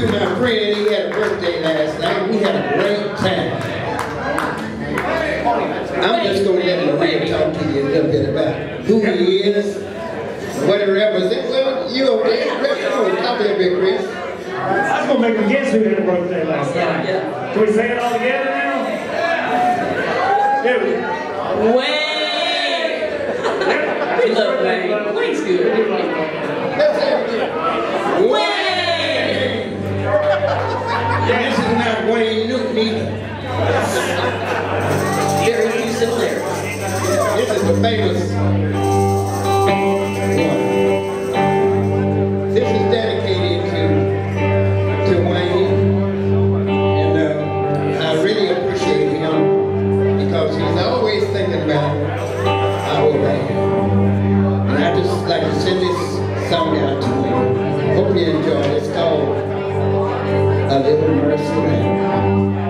to my friend. He had a birthday last night. We had a great time. I'm just going to let the talk to you a little bit about who he is, what he represents. Well, you okay? a Chris. I'm going to make a guess who had a birthday last night. Can we say it all together now? a little mercy.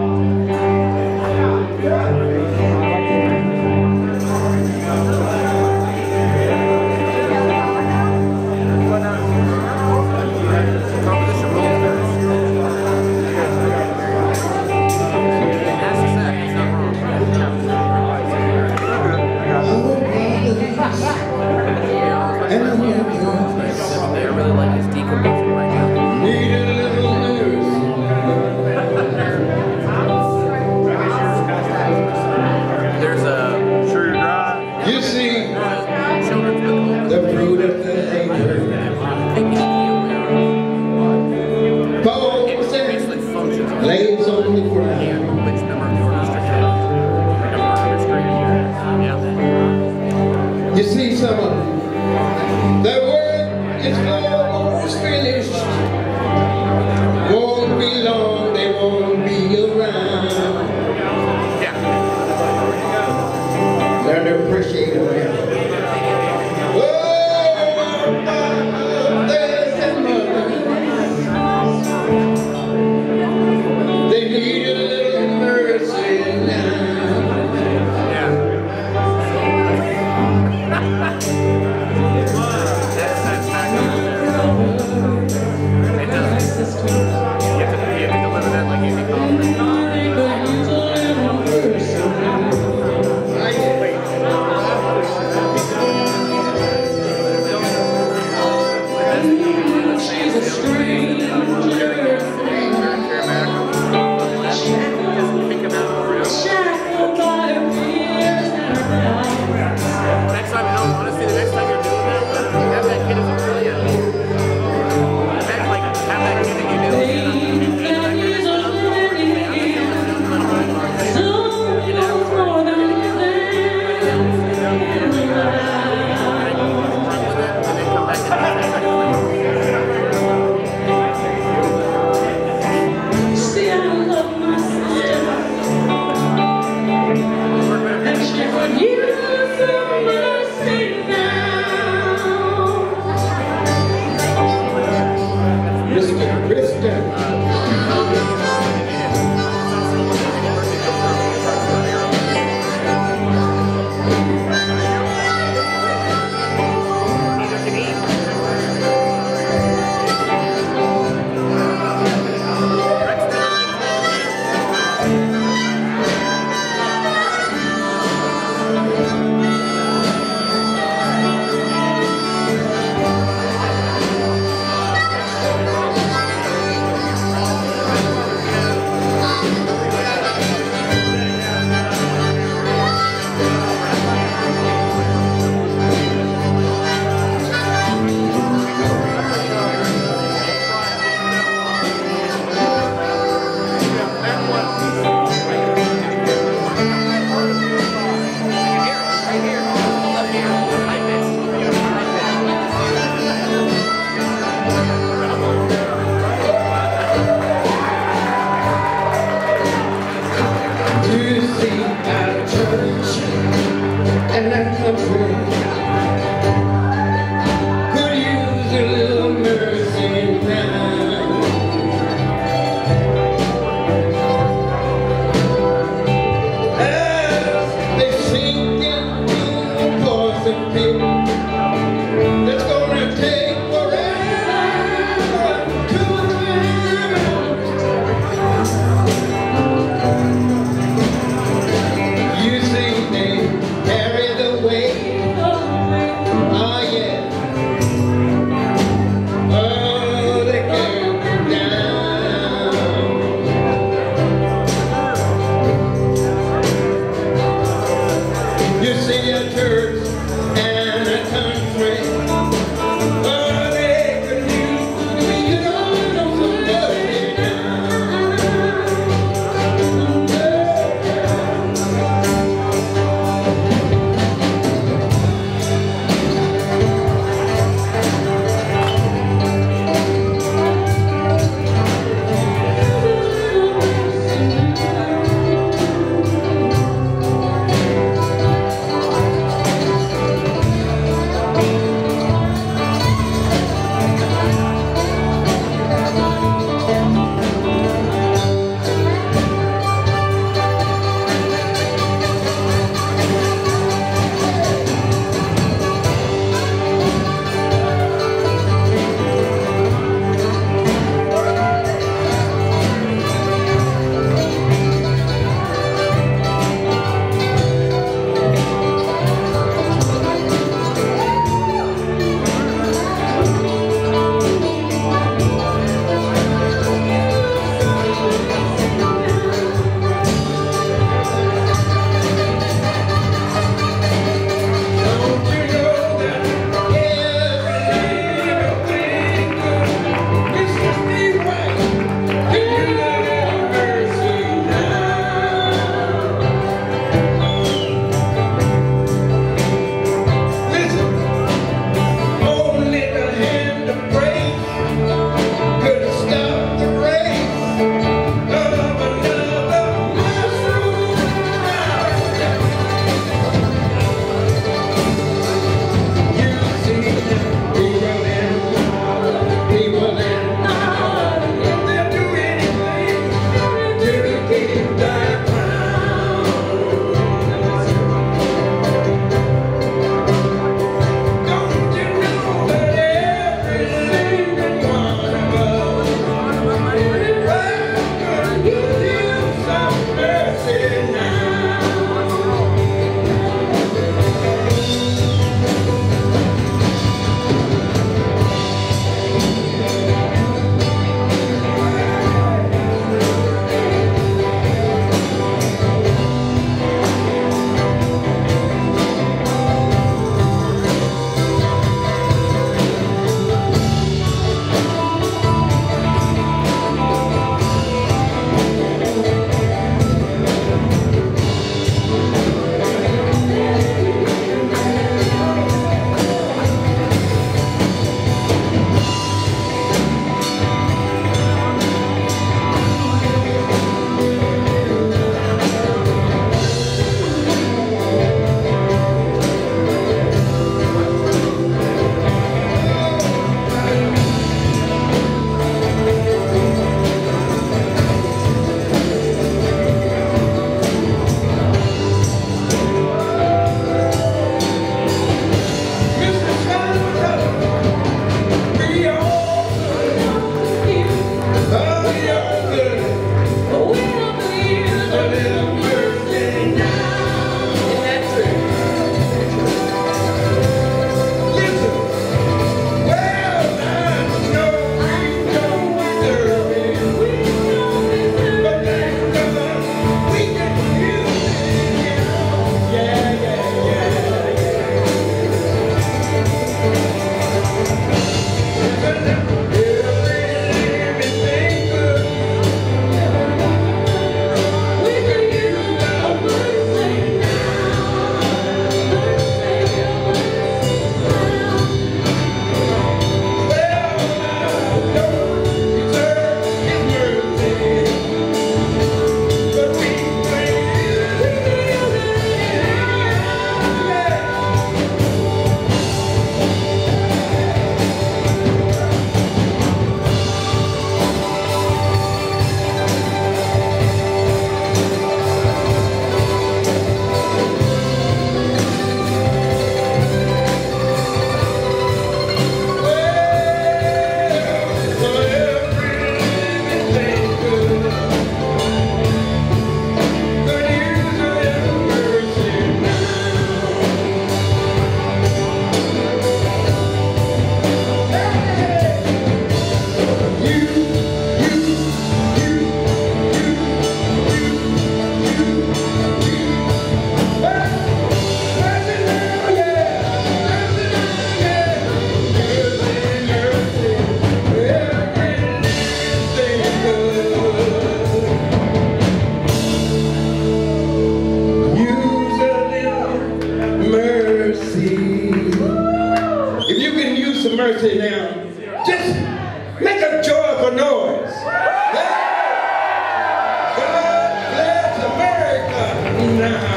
Yeah.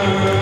America